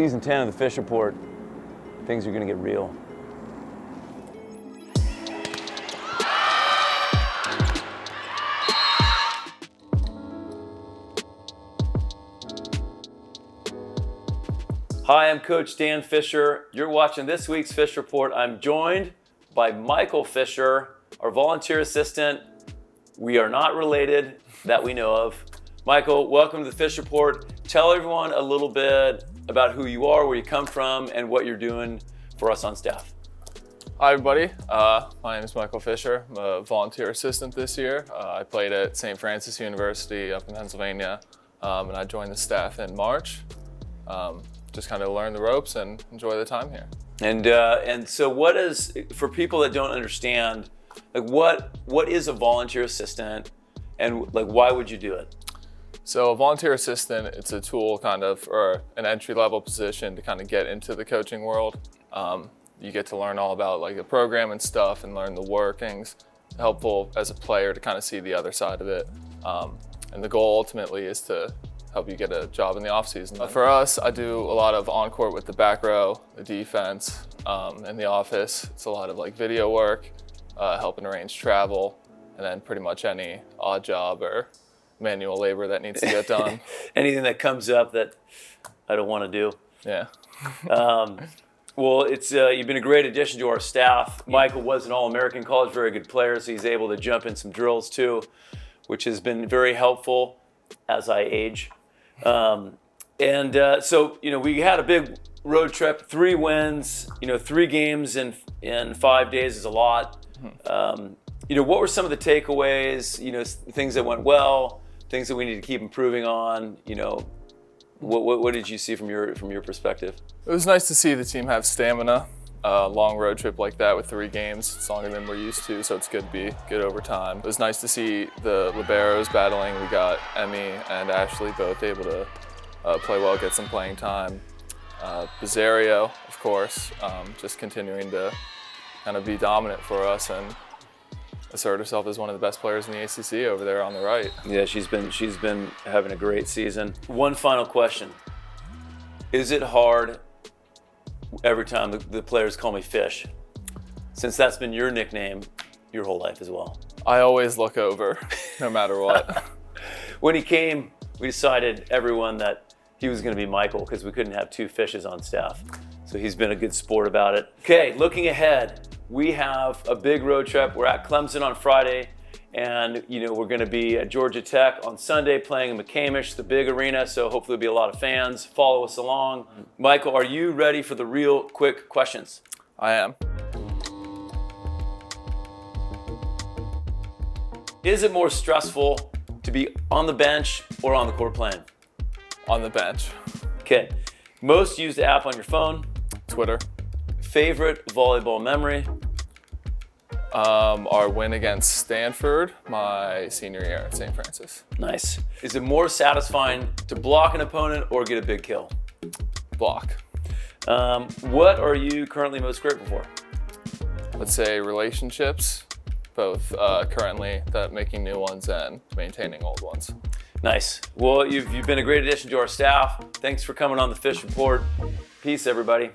Season 10 of the Fish Report, things are going to get real. Hi, I'm Coach Dan Fisher. You're watching this week's Fish Report. I'm joined by Michael Fisher, our volunteer assistant. We are not related that we know of. Michael, welcome to the Fish Report. Tell everyone a little bit about who you are, where you come from, and what you're doing for us on staff. Hi everybody, uh, my name is Michael Fisher. I'm a volunteer assistant this year. Uh, I played at St. Francis University up in Pennsylvania, um, and I joined the staff in March. Um, just kind of learn the ropes and enjoy the time here. And uh, and so, what is for people that don't understand, like what what is a volunteer assistant, and like why would you do it? So a volunteer assistant, it's a tool kind of or an entry level position to kind of get into the coaching world. Um, you get to learn all about like the program and stuff, and learn the workings. Helpful as a player to kind of see the other side of it. Um, and the goal ultimately is to help you get a job in the offseason. For us, I do a lot of on-court with the back row, the defense, um, in the office. It's a lot of like video work, uh, helping arrange travel, and then pretty much any odd job or manual labor that needs to get done. Anything that comes up that I don't want to do. yeah. Um, well, it's uh, you've been a great addition to our staff. Michael was an All-American college, very good player, so he's able to jump in some drills too, which has been very helpful as I age. Um, and uh, so, you know, we had a big road trip, three wins, you know, three games in in five days is a lot. Um, you know, what were some of the takeaways? You know, things that went well, things that we need to keep improving on. You know, what, what, what did you see from your from your perspective? It was nice to see the team have stamina. A long road trip like that with three games, it's longer than we're used to, so it's good to be good overtime. It was nice to see the liberos battling. We got Emmy and Ashley both able to uh, play well, get some playing time. Uh, of course, um, just continuing to kind of be dominant for us and assert herself as one of the best players in the ACC over there on the right. Yeah, she's been she's been having a great season. One final question: Is it hard every time the, the players call me Fish? Since that's been your nickname your whole life as well. I always look over, no matter what. When he came, we decided everyone that he was going to be Michael because we couldn't have two fishes on staff. So he's been a good sport about it. Okay, looking ahead, we have a big road trip. We're at Clemson on Friday, and you know we're going to be at Georgia Tech on Sunday playing in McCamish, the big arena. So hopefully there'll be a lot of fans. Follow us along. Michael, are you ready for the real quick questions? I am. Is it more stressful to be on the bench or on the court playing? On the bench. Okay, most used app on your phone. Twitter. Favorite volleyball memory? Um, our win against Stanford, my senior year at St. Francis. Nice. Is it more satisfying to block an opponent or get a big kill? Block. Um, what are you currently most grateful for? Let's say relationships, both uh, currently that making new ones and maintaining old ones. Nice. Well, you've, you've been a great addition to our staff. Thanks for coming on the Fish Report. Peace, everybody.